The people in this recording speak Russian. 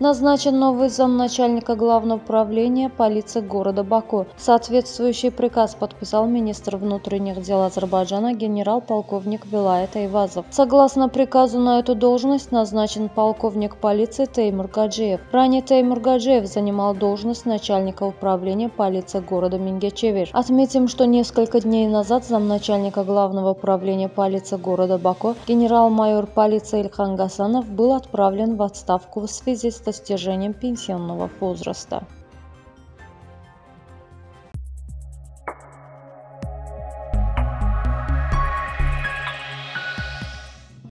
Назначен новый замначальника Главного управления полиции города Баку. Соответствующий приказ подписал министр внутренних дел Азербайджана генерал-полковник Вилает Айвазов. Согласно приказу на эту должность назначен полковник полиции Теймур Гаджиев. Ранее Теймур Гаджиев занимал должность начальника управления полиции города Мингечевир. Отметим, что несколько дней назад замначальника Главного управления полиции города Баку генерал-майор полиции Ильхан Гасанов был отправлен в отставку в связи с достижением пенсионного возраста.